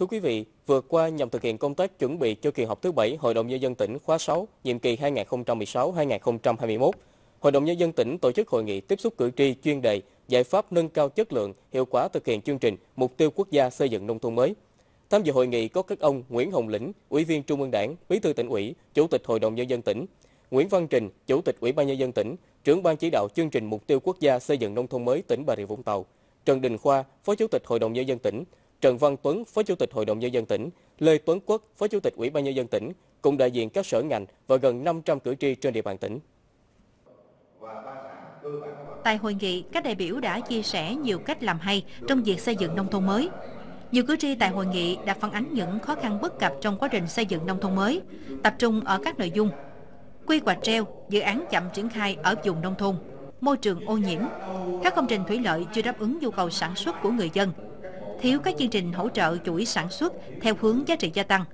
Thưa quý vị, vừa qua nhằm thực hiện công tác chuẩn bị cho kỳ họp thứ 7 Hội đồng Nhân dân tỉnh khóa 6, nhiệm kỳ 2016-2021, Hội đồng Nhân dân tỉnh tổ chức hội nghị tiếp xúc cử tri chuyên đề giải pháp nâng cao chất lượng, hiệu quả thực hiện chương trình Mục tiêu Quốc gia xây dựng nông thôn mới. Tham dự hội nghị có các ông Nguyễn Hồng Lĩnh, Ủy viên Trung ương Đảng, Bí thư tỉnh ủy, Chủ tịch Hội đồng Nhân dân tỉnh, Nguyễn Văn Trình, Chủ tịch Ủy ban Nhân dân tỉnh, trưởng ban chỉ đạo chương trình Mục tiêu Quốc gia xây dựng nông thôn mới tỉnh Bà Rịa Vũng Tàu, Trần Đình Khoa, Phó Chủ tịch Hội đồng Nhân dân tỉnh, Trần Văn Tuấn, Phó Chủ tịch Hội đồng Nhân dân tỉnh, Lê Tuấn Quốc, Phó Chủ tịch Ủy ban Nhân dân tỉnh, cùng đại diện các sở ngành và gần 500 cử tri trên địa bàn tỉnh. Tại hội nghị, các đại biểu đã chia sẻ nhiều cách làm hay trong việc xây dựng nông thôn mới. Nhiều cử tri tại hội nghị đã phản ánh những khó khăn bất cập trong quá trình xây dựng nông thôn mới, tập trung ở các nội dung quy hoạch treo, dự án chậm triển khai ở vùng nông thôn, môi trường ô nhiễm, các công trình thủy lợi chưa đáp ứng nhu cầu sản xuất của người dân, thiếu các chương trình hỗ trợ chuỗi sản xuất theo hướng giá trị gia tăng,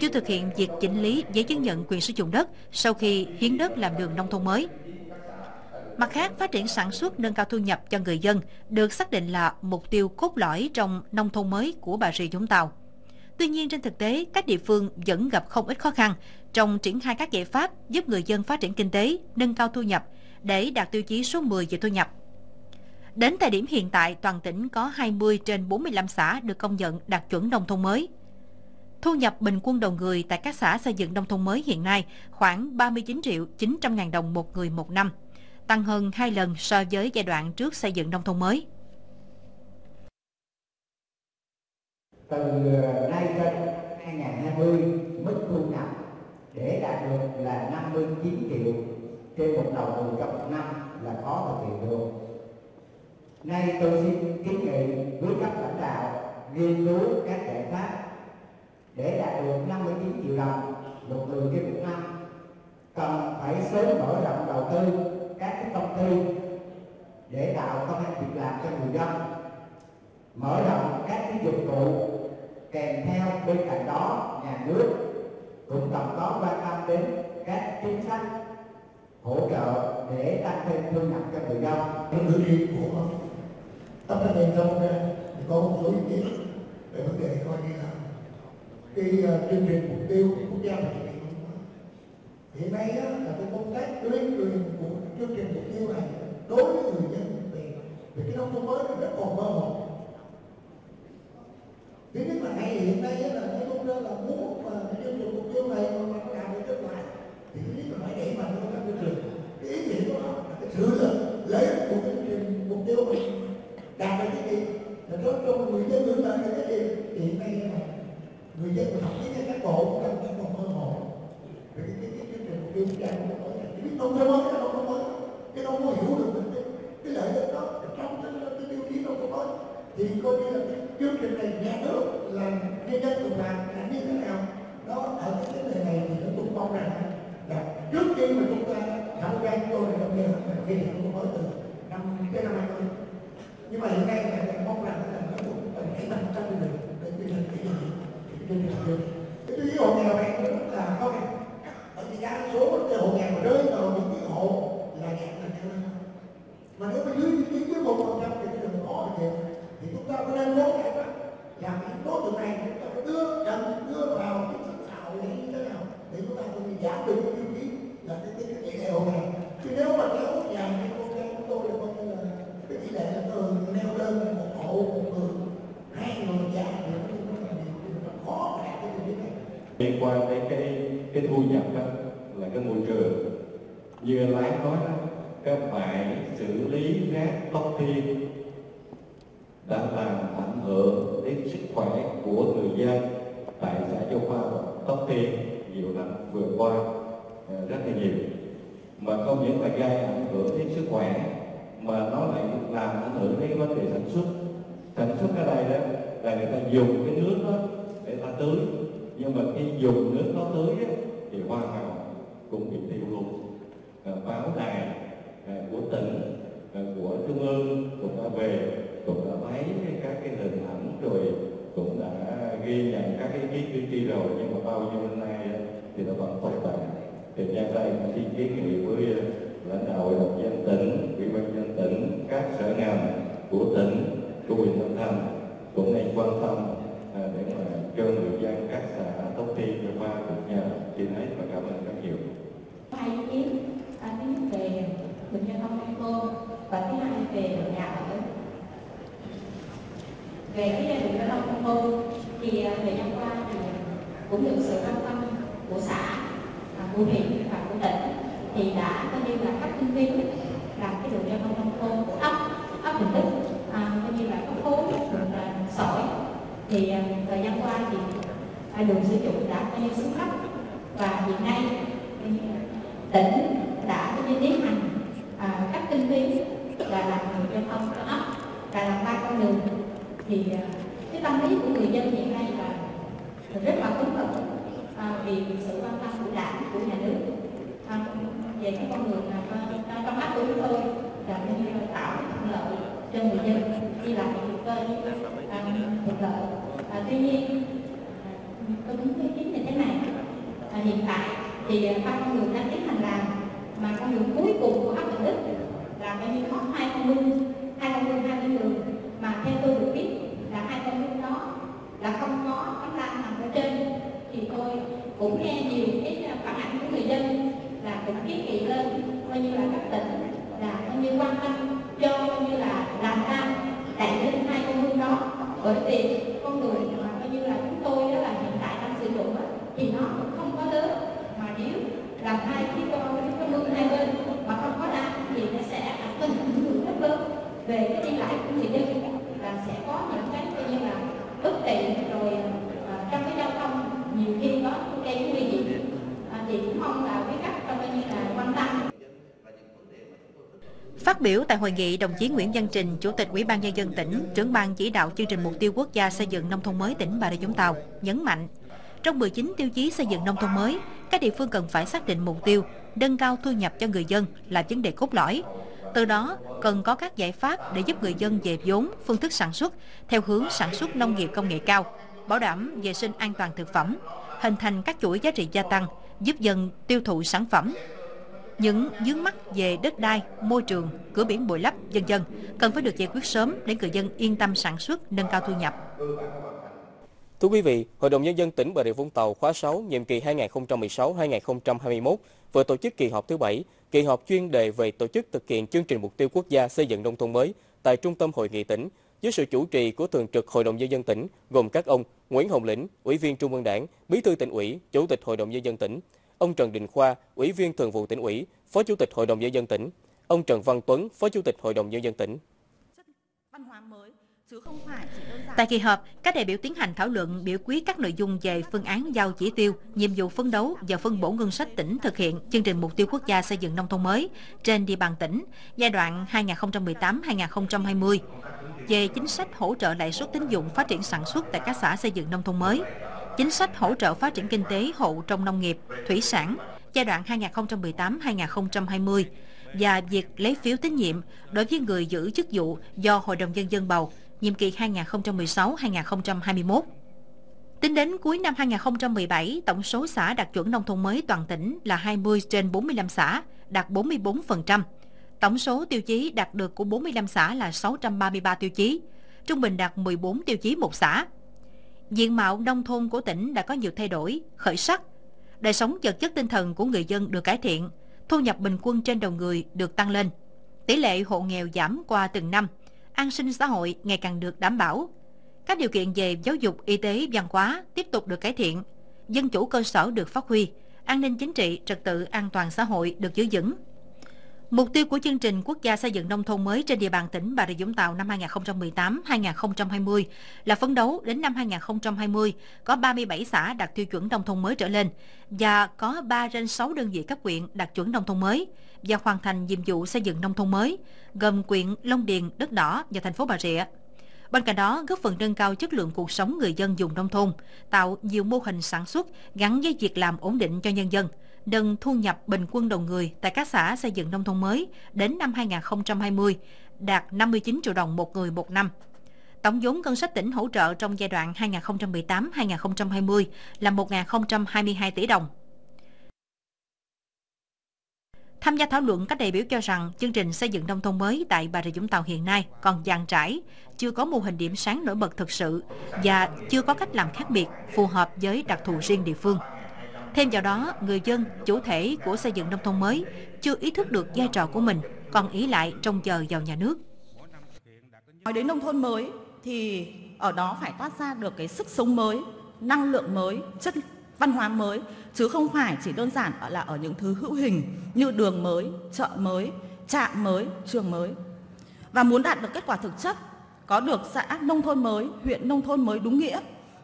chưa thực hiện việc chỉnh lý giấy chứng nhận quyền sử dụng đất sau khi hiến đất làm đường nông thôn mới. Mặt khác, phát triển sản xuất nâng cao thu nhập cho người dân được xác định là mục tiêu cốt lõi trong nông thôn mới của Bà Rịa Vũng Tàu. Tuy nhiên, trên thực tế, các địa phương vẫn gặp không ít khó khăn trong triển khai các giải pháp giúp người dân phát triển kinh tế, nâng cao thu nhập để đạt tiêu chí số 10 về thu nhập. Đến thời điểm hiện tại, toàn tỉnh có 20 trên 45 xã được công nhận đạt chuẩn nông thôn mới. Thu nhập bình quân đầu người tại các xã xây dựng nông thôn mới hiện nay khoảng 39 triệu 900 ngàn đồng một người một năm, tăng hơn 2 lần so với giai đoạn trước xây dựng nông thôn mới. Từ ờ, nay đến 2020, mức thu nhập để đạt được là 59 triệu trên một đầu người trong một năm là khó thực hiện được. Nay tôi xin kiến nghị với các lãnh đạo, nghiên cứu các giải pháp để đạt được 59 triệu đồng một người trên một năm cần phải sớm mở rộng đầu tư các cái công ty để tạo công an việc làm cho người dân mở rộng các cái dịch vụ kèm theo bên cạnh đó nhà nước cũng cần có quan tâm đến các chính sách hỗ trợ để tăng thêm thu nhập cho người dân tắt cái đèn của ra thì ra có một số ý kiến về vấn đề coi như là cái uh, chương trình mục tiêu quốc gia về thực hiện nay á, là cái công tác tuyên truyền của chương trình mục tiêu này đối với người dân về về cái nông thôn mới nó rất còn mơ hồ. Thứ nhất là ngay hiện nay á là cái công dân là muốn mà cái chương trình mục tiêu này mà nó làm được kết quả thì thứ nhất là phải đẩy mạnh công tác tuyên truyền. Cái ý nghĩa của nó là cái sự lợi lấy của cái chương trình mục tiêu này đạt được cái gì là nói cho người dân hưởng lợi cái gì hiện nay là người dân và thậm chí các bộ cũng đang đang còn mơ hồ về cái cái cái chương trình mục tiêu quốc gia của nó chỉ biết nông thôn mới cái nông thôn mới cái đâu có hiểu được cái cái lợi ích đó trong cái, cái tiêu chí nông thôn mới thì coi như là cái chương trình này nhà nước là nhân dân cùng làm là như thế nào đó ở cái vấn đề này thì nó cũng mong rằng là trước khi mà chúng ta tham gia tôi là bây giờ là cái nông thôn mới từ năm cái năm hai nhưng mà hiện nay là mong rằng là nó cũng cần hãy nằm trong cái đình để quy định cái để chương trình học cái thứ hộ nghèo này nó rất là khó khăn. Bởi vì đa số cái hộ nghèo mà rơi vào những cái hộ là nghèo là nghèo mà nếu mà dưới dưới dưới một phần trăm thì cái đường khó thì thì chúng ta có nên cố gắng làm những tốt từ này chúng ta phải đưa cần đưa vào cái sáng tạo như thế nào để chúng ta có thể giảm được cái tiêu chí là cái cái cái tỷ lệ hộ nghèo chứ nếu mà kéo dài cái con em của tôi là coi như là cái tỷ lệ là từ neo đơn một hộ một người hai người già thì nó cũng là điều khó đạt cái tiêu chí này liên quan đến cái cái thu nhập đó là cái môi trường. Như lái nói đó các bãi xử lý rác tóc thiên đã làm ảnh hưởng đến sức khỏe của người dân tại xã Châu Khoa và Tóc Thiên nhiều năm vừa qua ờ, rất là nhiều. Mà không những là gây ảnh hưởng đến sức khỏe mà nó lại làm ảnh hưởng đến vấn đề sản xuất. Sản xuất ở đây đó là người ta dùng cái nước đó để ta tưới. Nhưng mà khi dùng nước nó tưới á, thì hoa hậu cũng bị tiêu hụt. Ờ, báo đài ờ, của tỉnh ờ, của trung ương cũng đã về, cũng đã máy các cái hình ảnh rồi cũng đã ghi nhận các cái ý kiến cử rồi, nhưng mà bao nhiêu năm nay thì nó vẫn tồn tại. Thì nhân đây xin kiến nghị với lãnh đạo hội đồng dân tỉnh, ủy ban dân tỉnh, các sở ngành của tỉnh, của huyện Tân Thành cũng nên quan tâm À, để mà cho người dân các xã thông tin và qua được nhờ trên hết và cảm ơn rất nhiều. Hai ý kiến. Thứ nhất về bệnh nhân không ăn cơm và thứ hai về nhà ở về cái bệnh nhân không ăn cơm thì à, thời gian qua thì cũng được sự quan tâm của xã à, của huyện và của tỉnh thì đã coi như là cấp kinh phí làm cái đường à, đường sử dụng đã coi xuống cấp. Và hiện nay tỉnh đã tiến hành à, các kinh phí và làm đường giao thông cho ấp và làm ba con đường. Thì à, cái tâm lý của người dân hiện nay là rất là phấn khởi à, vì sự quan tâm của đảng của nhà nước. À, về cái con đường à, trong ấp của chúng tôi là như là tạo thuận lợi cho người dân đi lại được cơ à, thuận lợi. À, tuy nhiên tôi muốn ý chính như thế này. À, hiện tại thì ờ, ba con đường đang tiến hành làm mà con đường cuối cùng của áp lực là coi như có hai con minh hai con lưng hai con đường mà theo tôi được biết là hai con lưng đó là không có tấm lan nằm ở trên thì tôi cũng nghe nhiều cái phản ảnh của người dân là cũng kiến nghị lên coi như là các tỉnh là coi như quan tâm cho coi như là làm ra đẩy lên hai con lưng đó bởi vì con đường mà coi như là chúng tôi đó là hiện tại đang sử dụng thì nó cũng không có lớn mà nếu làm hai cái con con lưng hai bên mà không có đá thì nó sẽ có những ảnh hưởng rất lớn về cái đi lại của người dân là sẽ có những cái coi như là bất tiện rồi à, trong cái giao thông nhiều khi có cái nguy hiểm à, thì cũng mong là quý khách coi như là quan tâm Phát biểu tại hội nghị, đồng chí Nguyễn Văn Trình, Chủ tịch Ủy ban nhân dân tỉnh, trưởng ban chỉ đạo chương trình mục tiêu quốc gia xây dựng nông thôn mới tỉnh Bà Rịa Vũng Tàu nhấn mạnh, trong 19 tiêu chí xây dựng nông thôn mới, các địa phương cần phải xác định mục tiêu nâng cao thu nhập cho người dân là vấn đề cốt lõi. Từ đó, cần có các giải pháp để giúp người dân về vốn, phương thức sản xuất theo hướng sản xuất nông nghiệp công nghệ cao, bảo đảm vệ sinh an toàn thực phẩm, hình thành các chuỗi giá trị gia tăng, giúp dân tiêu thụ sản phẩm, những vướng mắc về đất đai, môi trường, cửa biển bồi lấp, dân dân cần phải được giải quyết sớm để người dân yên tâm sản xuất, nâng cao thu nhập. Thưa quý vị, Hội đồng Nhân dân tỉnh Bà Rịa Vũng Tàu khóa 6, nhiệm kỳ 2016-2021 vừa tổ chức kỳ họp thứ 7, kỳ họp chuyên đề về tổ chức thực hiện chương trình mục tiêu quốc gia xây dựng nông thôn mới tại Trung tâm Hội nghị tỉnh, dưới sự chủ trì của Thường trực Hội đồng Nhân dân tỉnh, gồm các ông Nguyễn Hồng Lĩnh, Ủy viên Trung ương Đảng, Bí thư tỉnh ủy, Chủ tịch Hội đồng Nhân dân tỉnh, ông Trần Đình Khoa, Ủy viên Thường vụ tỉnh ủy, Phó Chủ tịch Hội đồng Nhân dân tỉnh, ông Trần Văn Tuấn, Phó Chủ tịch Hội đồng Nhân dân tỉnh. Tại kỳ họp, các đại biểu tiến hành thảo luận biểu quyết các nội dung về phương án giao chỉ tiêu, nhiệm vụ phấn đấu và phân bổ ngân sách tỉnh thực hiện chương trình mục tiêu quốc gia xây dựng nông thôn mới trên địa bàn tỉnh giai đoạn 2018-2020 về chính sách hỗ trợ lãi suất tín dụng phát triển sản xuất tại các xã xây dựng nông thôn mới, chính sách hỗ trợ phát triển kinh tế hộ trong nông nghiệp, thủy sản giai đoạn 2018-2020 và việc lấy phiếu tín nhiệm đối với người giữ chức vụ do Hội đồng Nhân dân bầu nhiệm kỳ 2016-2021. Tính đến cuối năm 2017, tổng số xã đạt chuẩn nông thôn mới toàn tỉnh là 20 trên 45 xã, đạt 44%. Tổng số tiêu chí đạt được của 45 xã là 633 tiêu chí, trung bình đạt 14 tiêu chí một xã. Diện mạo nông thôn của tỉnh đã có nhiều thay đổi, khởi sắc. Đời sống vật chất tinh thần của người dân được cải thiện, thu nhập bình quân trên đầu người được tăng lên. Tỷ lệ hộ nghèo giảm qua từng năm, an sinh xã hội ngày càng được đảm bảo. Các điều kiện về giáo dục, y tế, văn hóa tiếp tục được cải thiện, dân chủ cơ sở được phát huy, an ninh chính trị, trật tự an toàn xã hội được giữ vững. Mục tiêu của chương trình quốc gia xây dựng nông thôn mới trên địa bàn tỉnh Bà Rịa Vũng Tàu năm 2018-2020 là phấn đấu đến năm 2020 có 37 xã đạt tiêu chuẩn nông thôn mới trở lên và có 3 trên 6 đơn vị cấp huyện đạt chuẩn nông thôn mới và hoàn thành nhiệm vụ xây dựng nông thôn mới, gồm quyện Long Điền, Đất Đỏ và thành phố Bà Rịa. Bên cạnh đó, góp phần nâng cao chất lượng cuộc sống người dân vùng nông thôn, tạo nhiều mô hình sản xuất gắn với việc làm ổn định cho nhân dân, nâng thu nhập bình quân đầu người tại các xã xây dựng nông thôn mới đến năm 2020 đạt 59 triệu đồng một người một năm. Tổng vốn ngân sách tỉnh hỗ trợ trong giai đoạn 2018-2020 là 1.022 tỷ đồng. Tham gia thảo luận, các đại biểu cho rằng chương trình xây dựng nông thôn mới tại Bà Rịa Vũng Tàu hiện nay còn dàn trải, chưa có mô hình điểm sáng nổi bật thực sự và chưa có cách làm khác biệt phù hợp với đặc thù riêng địa phương. Thêm vào đó, người dân, chủ thể của xây dựng nông thôn mới chưa ý thức được vai trò của mình, còn ý lại trông chờ vào nhà nước. Nói đến nông thôn mới thì ở đó phải toát ra được cái sức sống mới, năng lượng mới, chất văn hóa mới chứ không phải chỉ đơn giản là ở những thứ hữu hình như đường mới, chợ mới, trạm mới, trường mới. Và muốn đạt được kết quả thực chất, có được xã nông thôn mới, huyện nông thôn mới đúng nghĩa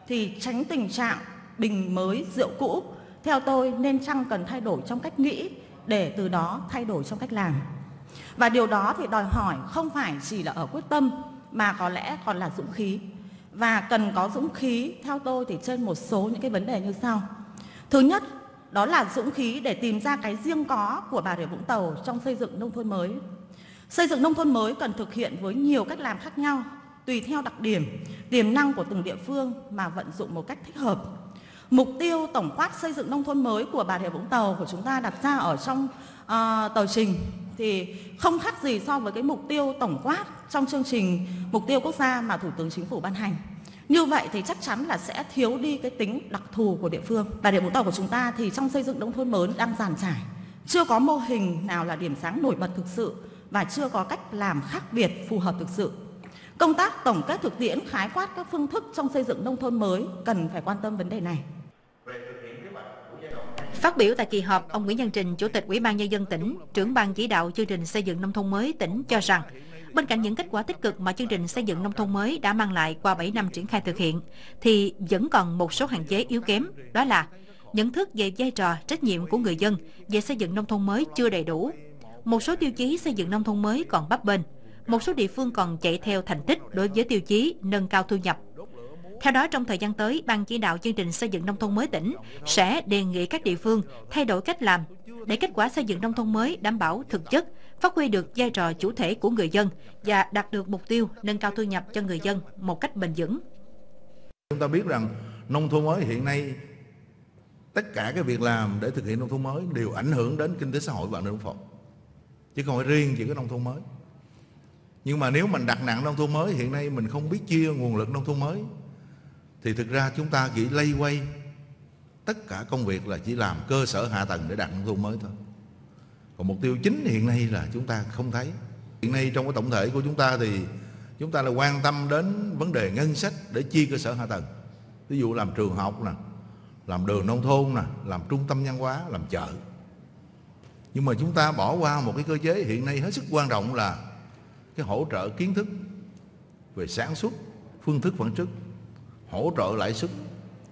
thì tránh tình trạng bình mới rượu cũ. Theo tôi nên chăng cần thay đổi trong cách nghĩ để từ đó thay đổi trong cách làm. Và điều đó thì đòi hỏi không phải chỉ là ở quyết tâm mà có lẽ còn là dũng khí. Và cần có dũng khí theo tôi thì trên một số những cái vấn đề như sau. Thứ nhất, đó là dũng khí để tìm ra cái riêng có của Bà Rịa Vũng Tàu trong xây dựng nông thôn mới. Xây dựng nông thôn mới cần thực hiện với nhiều cách làm khác nhau, tùy theo đặc điểm, tiềm năng của từng địa phương mà vận dụng một cách thích hợp. Mục tiêu tổng quát xây dựng nông thôn mới của Bà Rịa Vũng Tàu của chúng ta đặt ra ở trong uh, tờ trình thì không khác gì so với cái mục tiêu tổng quát trong chương trình mục tiêu quốc gia mà Thủ tướng Chính phủ ban hành. Như vậy thì chắc chắn là sẽ thiếu đi cái tính đặc thù của địa phương. Bà Rịa Vũng Tàu của chúng ta thì trong xây dựng nông thôn mới đang giàn trải. Chưa có mô hình nào là điểm sáng nổi bật thực sự và chưa có cách làm khác biệt phù hợp thực sự. Công tác tổng kết thực tiễn khái quát các phương thức trong xây dựng nông thôn mới cần phải quan tâm vấn đề này. Phát biểu tại kỳ họp, ông Nguyễn Văn Trình, Chủ tịch Ủy ban Nhân dân tỉnh, trưởng ban chỉ đạo chương trình xây dựng nông thôn mới tỉnh cho rằng, bên cạnh những kết quả tích cực mà chương trình xây dựng nông thôn mới đã mang lại qua 7 năm triển khai thực hiện, thì vẫn còn một số hạn chế yếu kém, đó là nhận thức về vai trò, trách nhiệm của người dân về xây dựng nông thôn mới chưa đầy đủ. Một số tiêu chí xây dựng nông thôn mới còn bấp bênh, một số địa phương còn chạy theo thành tích đối với tiêu chí nâng cao thu nhập theo đó, trong thời gian tới, Ban chỉ đạo chương trình xây dựng nông thôn mới tỉnh sẽ đề nghị các địa phương thay đổi cách làm để kết quả xây dựng nông thôn mới đảm bảo thực chất, phát huy được vai trò chủ thể của người dân và đạt được mục tiêu nâng cao thu nhập cho người dân một cách bền vững. Chúng ta biết rằng nông thôn mới hiện nay tất cả cái việc làm để thực hiện nông thôn mới đều ảnh hưởng đến kinh tế xã hội và nông thôn chứ không phải riêng chỉ có nông thôn mới nhưng mà nếu mình đặt nặng nông thôn mới hiện nay mình không biết chia nguồn lực nông thôn mới thì thực ra chúng ta chỉ lây quay. Tất cả công việc là chỉ làm cơ sở hạ tầng để đạt nông thôn mới thôi. Còn mục tiêu chính hiện nay là chúng ta không thấy. Hiện nay trong cái tổng thể của chúng ta thì chúng ta là quan tâm đến vấn đề ngân sách để chi cơ sở hạ tầng. Ví dụ làm trường học nè, làm đường nông thôn nè, làm trung tâm văn hóa, làm chợ. Nhưng mà chúng ta bỏ qua một cái cơ chế hiện nay hết sức quan trọng là cái hỗ trợ kiến thức về sản xuất, phương thức sản xuất hỗ trợ lãi suất,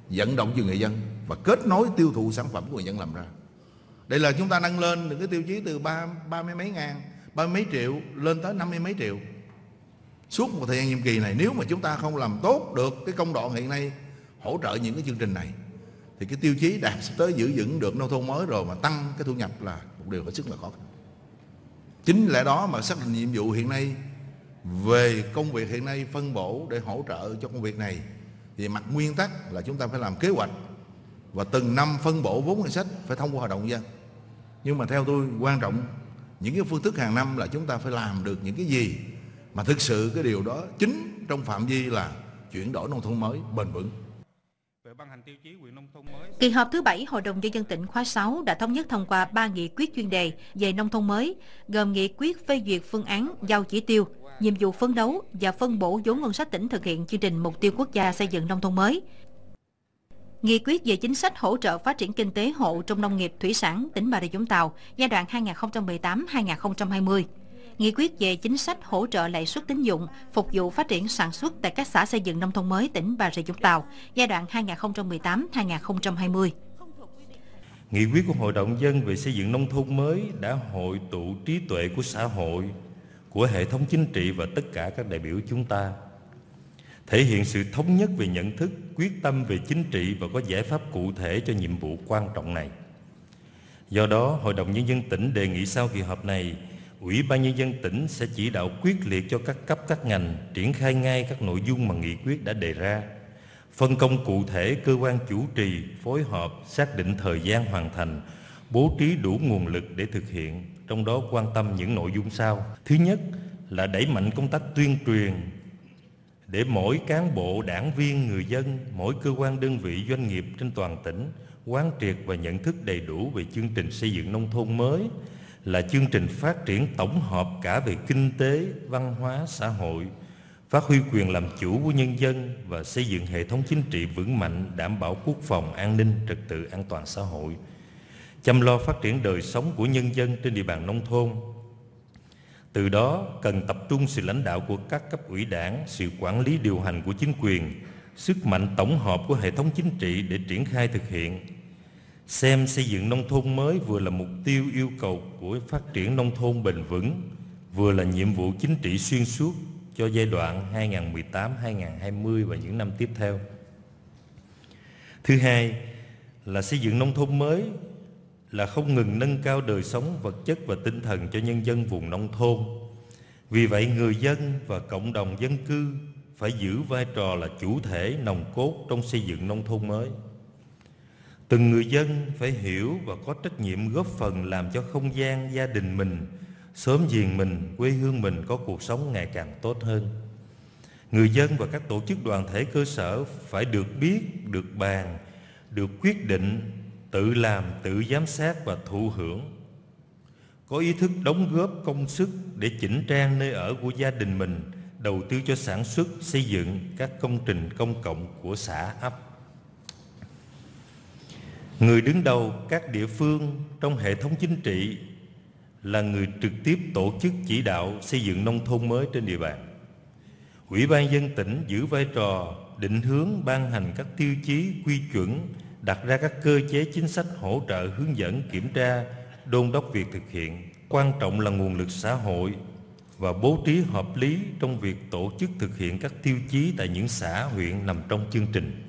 vận động cho người dân và kết nối tiêu thụ sản phẩm của người dân làm ra. Đây là chúng ta nâng lên những cái tiêu chí từ ba ba mươi mấy ngàn, ba mươi mấy triệu lên tới năm mươi mấy triệu. Suốt một thời gian nhiệm kỳ này, nếu mà chúng ta không làm tốt được cái công đoạn hiện nay, hỗ trợ những cái chương trình này, thì cái tiêu chí đạt tới giữ vững được nông thôn mới rồi mà tăng cái thu nhập là một điều hết sức là khó khăn. Chính lẽ đó mà xác định nhiệm vụ hiện nay, về công việc hiện nay phân bổ để hỗ trợ cho công việc này về mặt nguyên tắc là chúng ta phải làm kế hoạch và từng năm phân bổ vốn ngân sách phải thông qua hội đồng dân. Nhưng mà theo tôi quan trọng những cái phương thức hàng năm là chúng ta phải làm được những cái gì mà thực sự cái điều đó chính trong phạm vi là chuyển đổi nông thôn mới bền vững. Kỳ họp thứ 7 Hội đồng Nhân dân tỉnh khóa 6 đã thống nhất thông qua 3 nghị quyết chuyên đề về nông thôn mới, gồm nghị quyết phê duyệt phương án giao chỉ tiêu, nhiệm vụ phấn đấu và phân bổ vốn ngân sách tỉnh thực hiện chương trình mục tiêu quốc gia xây dựng nông thôn mới. Nghị quyết về chính sách hỗ trợ phát triển kinh tế hộ trong nông nghiệp thủy sản tỉnh Bà Rịa Vũng Tàu giai đoạn 2018-2020. Nghị quyết về chính sách hỗ trợ lãi suất tín dụng phục vụ phát triển sản xuất tại các xã xây dựng nông thôn mới tỉnh Bà Rịa Vũng Tàu giai đoạn 2018-2020. Nghị quyết của Hội đồng dân về xây dựng nông thôn mới đã hội tụ trí tuệ của xã hội, của hệ thống chính trị và tất cả các đại biểu chúng ta thể hiện sự thống nhất về nhận thức, quyết tâm về chính trị và có giải pháp cụ thể cho nhiệm vụ quan trọng này. Do đó, Hội đồng Nhân dân tỉnh đề nghị sau kỳ họp này, Ủy ban Nhân dân tỉnh sẽ chỉ đạo quyết liệt cho các cấp các ngành triển khai ngay các nội dung mà nghị quyết đã đề ra, phân công cụ thể cơ quan chủ trì, phối hợp, xác định thời gian hoàn thành, bố trí đủ nguồn lực để thực hiện, trong đó quan tâm những nội dung sau. Thứ nhất là đẩy mạnh công tác tuyên truyền để mỗi cán bộ, đảng viên, người dân, mỗi cơ quan đơn vị doanh nghiệp trên toàn tỉnh quán triệt và nhận thức đầy đủ về chương trình xây dựng nông thôn mới là chương trình phát triển tổng hợp cả về kinh tế, văn hóa, xã hội phát huy quyền làm chủ của nhân dân và xây dựng hệ thống chính trị vững mạnh đảm bảo quốc phòng an ninh trật tự an toàn xã hội chăm lo phát triển đời sống của nhân dân trên địa bàn nông thôn từ đó, cần tập trung sự lãnh đạo của các cấp ủy đảng, sự quản lý điều hành của chính quyền, sức mạnh tổng hợp của hệ thống chính trị để triển khai thực hiện xem xây dựng nông thôn mới vừa là mục tiêu yêu cầu của phát triển nông thôn bền vững, vừa là nhiệm vụ chính trị xuyên suốt cho giai đoạn 2018-2020 và những năm tiếp theo. Thứ hai là xây dựng nông thôn mới là không ngừng nâng cao đời sống vật chất và tinh thần cho nhân dân vùng nông thôn. Vì vậy người dân và cộng đồng dân cư phải giữ vai trò là chủ thể nòng cốt trong xây dựng nông thôn mới. Từng người dân phải hiểu và có trách nhiệm góp phần làm cho không gian gia đình mình sớm giềng mình, quê hương mình có cuộc sống ngày càng tốt hơn. Người dân và các tổ chức đoàn thể cơ sở phải được biết, được bàn, được quyết định, tự làm, tự giám sát và thụ hưởng. Có ý thức đóng góp công sức để chỉnh trang nơi ở của gia đình mình, đầu tư cho sản xuất, xây dựng các công trình công cộng của xã ấp. Người đứng đầu các địa phương trong hệ thống chính trị là người trực tiếp tổ chức chỉ đạo xây dựng nông thôn mới trên địa bàn. Ủy ban dân tỉnh giữ vai trò định hướng ban hành các tiêu chí quy chuẩn, đặt ra các cơ chế chính sách hỗ trợ hướng dẫn kiểm tra, đôn đốc việc thực hiện. Quan trọng là nguồn lực xã hội và bố trí hợp lý trong việc tổ chức thực hiện các tiêu chí tại những xã huyện nằm trong chương trình.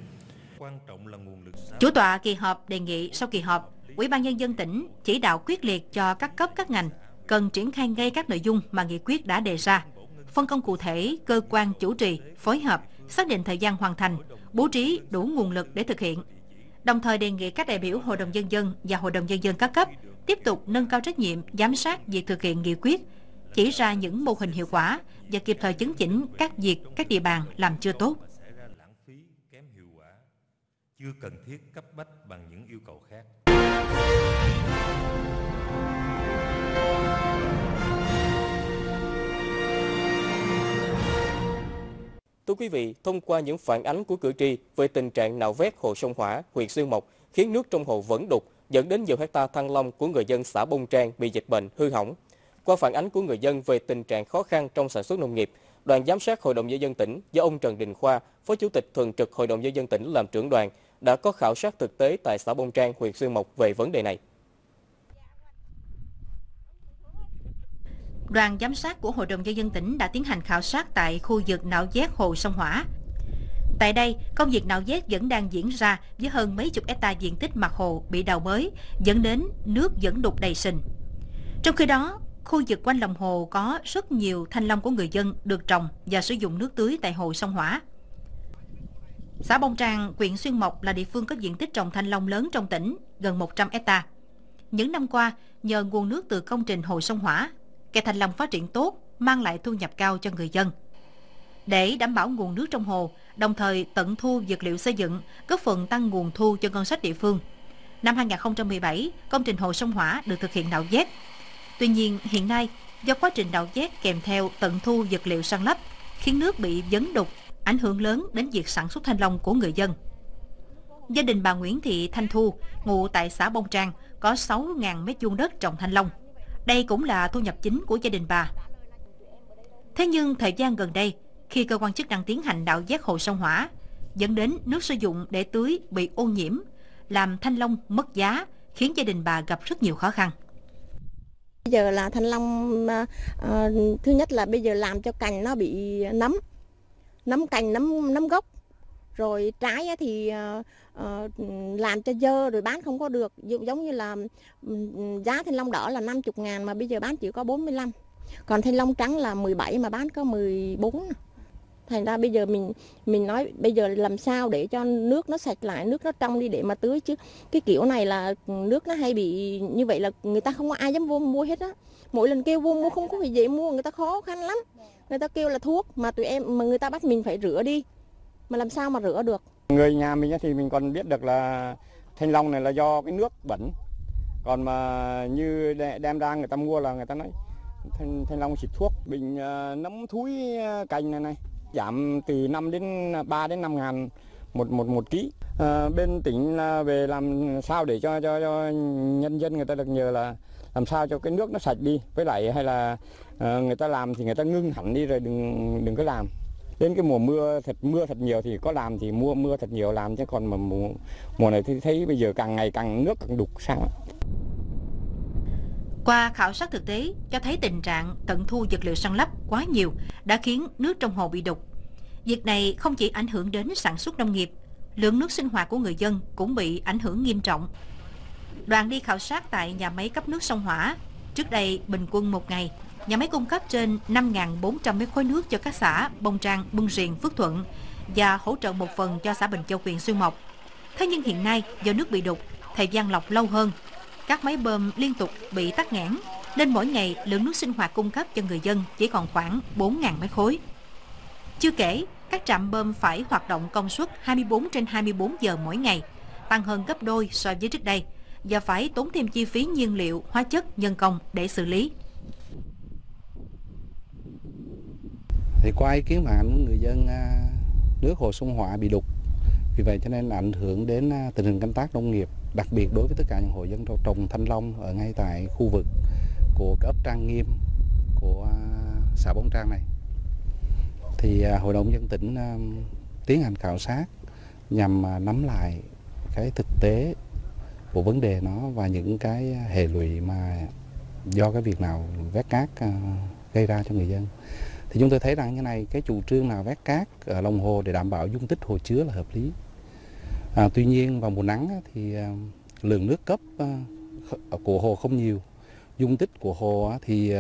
Quan trọng là nguồn lực xã Chủ tọa kỳ họp đề nghị sau kỳ họp Ủy ban Nhân dân tỉnh chỉ đạo quyết liệt cho các cấp các ngành cần triển khai ngay các nội dung mà nghị quyết đã đề ra, phân công cụ thể cơ quan chủ trì, phối hợp, xác định thời gian hoàn thành, bố trí đủ nguồn lực để thực hiện. Đồng thời đề nghị các đại biểu Hội đồng Nhân dân và Hội đồng Nhân dân các cấp tiếp tục nâng cao trách nhiệm giám sát việc thực hiện nghị quyết, chỉ ra những mô hình hiệu quả và kịp thời chấn chỉnh các việc các địa bàn làm chưa tốt. Chưa cần thiết cấp bách bằng những yêu cầu khác. Thưa quý vị, thông qua những phản ánh của cử tri về tình trạng nạo vét hồ sông Hỏa, huyện Xuyên Mộc khiến nước trong hồ vẫn đục, dẫn đến nhiều hecta thăng long của người dân xã Bông Trang bị dịch bệnh hư hỏng. Qua phản ánh của người dân về tình trạng khó khăn trong sản xuất nông nghiệp, đoàn giám sát Hội đồng nhân dân tỉnh do ông Trần Đình Khoa, Phó Chủ tịch thường trực Hội đồng nhân dân tỉnh làm trưởng đoàn đã có khảo sát thực tế tại xã Bông Trang, huyện Xuyên Mộc về vấn đề này. Đoàn giám sát của Hội đồng Nhân dân tỉnh đã tiến hành khảo sát tại khu vực nạo vét hồ sông Hỏa. Tại đây, công việc nạo vét vẫn đang diễn ra với hơn mấy chục hecta diện tích mặt hồ bị đào bới, dẫn đến nước vẫn đục đầy sình. Trong khi đó, khu vực quanh lòng hồ có rất nhiều thanh long của người dân được trồng và sử dụng nước tưới tại hồ sông Hỏa. Xã Bông Trang, huyện Xuyên Mộc là địa phương có diện tích trồng thanh long lớn trong tỉnh, gần 100 hecta. Những năm qua, nhờ nguồn nước từ công trình hồ sông Hỏa, kè Thành long phát triển tốt, mang lại thu nhập cao cho người dân. Để đảm bảo nguồn nước trong hồ, đồng thời tận thu vật liệu xây dựng, góp phần tăng nguồn thu cho ngân sách địa phương. Năm 2017, công trình hồ sông Hỏa được thực hiện nạo vét. Tuy nhiên, hiện nay, do quá trình nạo vét kèm theo tận thu vật liệu săn lấp, khiến nước bị dấn đục ảnh hưởng lớn đến việc sản xuất thanh long của người dân. Gia đình bà Nguyễn Thị Thanh Thu, ngụ tại xã Bông Trang, có 6.000 mét vuông đất trồng thanh long. Đây cũng là thu nhập chính của gia đình bà. Thế nhưng thời gian gần đây, khi cơ quan chức năng tiến hành đạo giác hồ sông Hỏa, dẫn đến nước sử dụng để tưới bị ô nhiễm, làm thanh long mất giá, khiến gia đình bà gặp rất nhiều khó khăn. Bây giờ là thanh long à, à thứ nhất là bây giờ làm cho cành nó bị nấm nấm cành nấm nấm gốc rồi trái thì ờ, ờ, làm cho dơ rồi bán không có được. Giống như là giá thanh long đỏ là 50 ngàn mà bây giờ bán chỉ có 45 còn thanh long trắng là 17 mà bán có 14 thành ra bây giờ mình mình nói bây giờ làm sao để cho nước nó sạch lại, nước nó trong đi để mà tưới chứ. Cái kiểu này là ừ, nước nó hay bị như vậy là người ta không có ai dám vô mua hết á. Mỗi lần kêu vô mua không có gì dễ mua, người ta khó khăn lắm. Người ta kêu là thuốc mà tụi em, mà người ta bắt mình phải rửa đi mà làm sao mà rửa được? Người nhà mình thì mình còn biết được là thanh long này là do cái nước bẩn. Còn mà như đem ra người ta mua là người ta nói thanh, thanh long xịt thuốc bình uh, nấm thúi ờ, cành này này giảm từ 5 đến 3 đến 5 ngàn một một một ký. À, bên tỉnh về làm sao để cho cho cho nhân dân người ta được nhờ là làm sao cho cái nước nó sạch đi. Với lại hay là uh, người ta làm thì người ta ngưng hẳn đi rồi đừng đừng có làm đến cái mùa mưa thật mưa thật nhiều thì có làm thì mua mưa thật nhiều làm chứ còn mà mùa mùa này thì thấy bây giờ càng ngày càng nước càng đục sao qua khảo sát thực tế cho thấy tình trạng tận thu vật liệu săn lấp quá nhiều đã khiến nước trong hồ bị đục. Việc này không chỉ ảnh hưởng đến sản xuất nông nghiệp, lượng nước sinh hoạt của người dân cũng bị ảnh hưởng nghiêm trọng. Đoàn đi khảo sát tại nhà máy cấp nước sông Hỏa. Trước đây, bình quân một ngày, nhà máy cung cấp trên 5.400 mét khối nước cho các xã Bông Trang, Bưng Riền, Phước Thuận và hỗ trợ một phần cho xã Bình Châu, huyện Xuyên Mộc. Thế nhưng hiện nay, do nước bị đục, thời gian lọc lâu hơn, các máy bơm liên tục bị tắc nghẽn, nên mỗi ngày lượng nước sinh hoạt cung cấp cho người dân chỉ còn khoảng 4.000 mét khối. Chưa kể, các trạm bơm phải hoạt động công suất 24 trên 24 giờ mỗi ngày, tăng hơn gấp đôi so với trước đây, và phải tốn thêm chi phí nhiên liệu, hóa chất, nhân công để xử lý. Thì qua ý kiến phản ánh của người dân à, nước hồ sông Họa bị đục. Vì vậy cho nên ảnh hưởng đến à, tình hình canh tác nông nghiệp, đặc biệt đối với tất cả những hộ dân trồng thanh long ở ngay tại khu vực của ấp Trang Nghiêm của à, xã Bông Trang này. Thì hội đồng dân tỉnh tiến hành khảo sát nhằm nắm lại cái thực tế của vấn đề nó và những cái hệ lụy mà do cái việc nào vét cát gây ra cho người dân thì chúng tôi thấy rằng như này cái chủ trương nào vét cát ở lòng hồ để đảm bảo dung tích hồ chứa là hợp lý. À, tuy nhiên vào mùa nắng thì ờ, lượng nước cấp ờ, của hồ không nhiều. Dung tích của hồ thì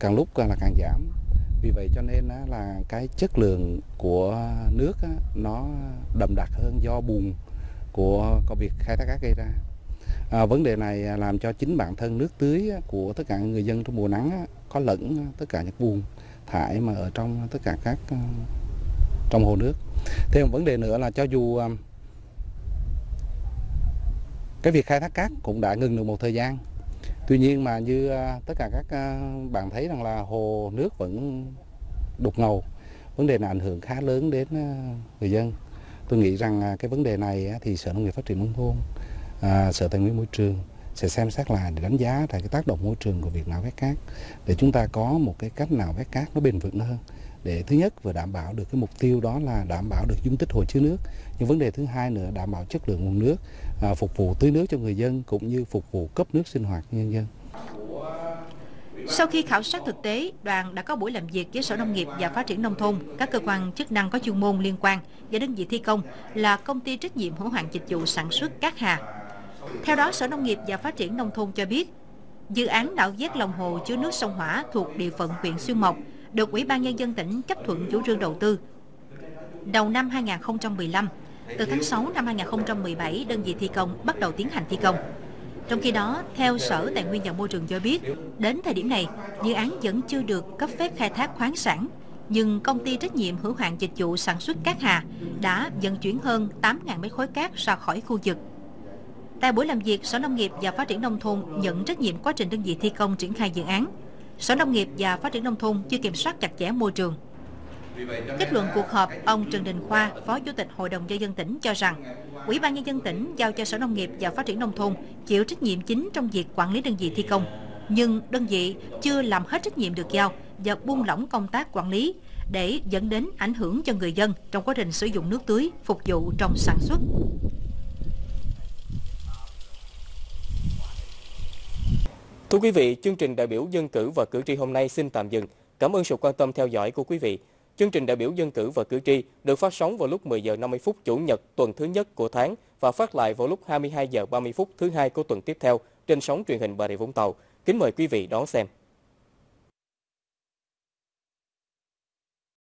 càng lúc là càng giảm. Vì vậy cho nên là cái chất lượng của nước nó đậm đặc hơn do bùn của công việc khai thác cát gây ra. À, vấn đề này à, làm cho chính bản thân nước tưới của tất cả người dân trong mùa nắng có lẫn tất cả những bùn thải mà ở trong tất cả các ừ, trong hồ nước. Thêm một vấn đề nữa là cho dù à, cái việc khai thác cát cũng đã ngừng được một thời gian. Tuy nhiên mà như à, tất cả các à, bạn thấy rằng là hồ nước vẫn đục ngầu. Vấn đề này ảnh hưởng khá lớn đến người dân. Tôi nghĩ rằng cái vấn đề này thì Sở Nông nghiệp Phát triển Nông thôn, Sở Tài nguyên Môi trường sẽ xem xét lại để đánh giá về cái tác động môi trường của việc nạo vét cát. Để chúng ta có một cái cách nào vét cát nó bền vững hơn. Để thứ nhất vừa đảm bảo được cái mục tiêu đó là đảm bảo được dung tích hồ chứa nước. Nhưng vấn đề thứ hai nữa đảm bảo chất lượng nguồn nước à, phục vụ tưới nước cho người dân cũng như phục vụ cấp nước sinh hoạt cho nhân dân. Sau khi khảo sát thực tế, đoàn đã có buổi làm việc với Sở Nông nghiệp và Phát triển Nông thôn, các cơ quan chức năng có chuyên môn liên quan và đơn vị thi công là công ty trách nhiệm hữu hạn dịch vụ sản xuất Cát Hà theo đó, Sở Nông nghiệp và Phát triển Nông thôn cho biết, dự án đảo vét lòng hồ chứa nước sông Hỏa thuộc địa phận huyện Xuyên Mộc được Ủy ban Nhân dân tỉnh chấp thuận chủ trương đầu tư. Đầu năm 2015, từ tháng 6 năm 2017, đơn vị thi công bắt đầu tiến hành thi công. Trong khi đó, theo Sở Tài nguyên và Môi trường cho biết, đến thời điểm này, dự án vẫn chưa được cấp phép khai thác khoáng sản, nhưng công ty trách nhiệm hữu hạn dịch vụ sản xuất cát hà đã vận chuyển hơn 8.000 mét khối cát ra khỏi khu vực Tại buổi làm việc, Sở Nông nghiệp và Phát triển Nông thôn nhận trách nhiệm quá trình đơn vị thi công triển khai dự án. Sở Nông nghiệp và Phát triển Nông thôn chưa kiểm soát chặt chẽ môi trường. Kết luận cuộc họp, ông Trần Đình Khoa, Phó Chủ tịch Hội đồng Nhân dân tỉnh cho rằng, Ủy ban Nhân dân tỉnh giao cho Sở Nông nghiệp và Phát triển Nông thôn chịu trách nhiệm chính trong việc quản lý đơn vị thi công. Nhưng đơn vị chưa làm hết trách nhiệm được giao và buông lỏng công tác quản lý để dẫn đến ảnh hưởng cho người dân trong quá trình sử dụng nước tưới phục vụ trong sản xuất. Thưa quý vị, chương trình đại biểu dân cử và cử tri hôm nay xin tạm dừng. Cảm ơn sự quan tâm theo dõi của quý vị. Chương trình đại biểu dân cử và cử tri được phát sóng vào lúc 10 giờ 50 phút chủ nhật tuần thứ nhất của tháng và phát lại vào lúc 22 giờ 30 phút thứ hai của tuần tiếp theo trên sóng truyền hình Bà Rịa Vũng Tàu. Kính mời quý vị đón xem.